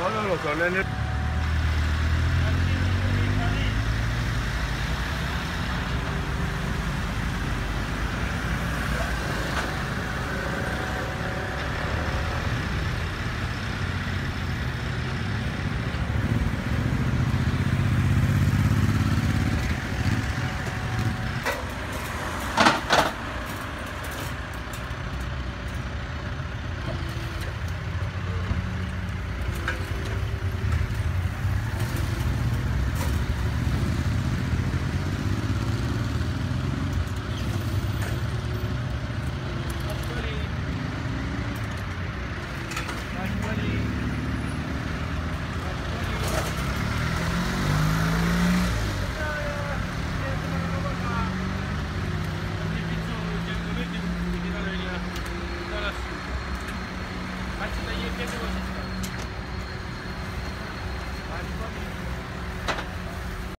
好了老哥来你